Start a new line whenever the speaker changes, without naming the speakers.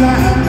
life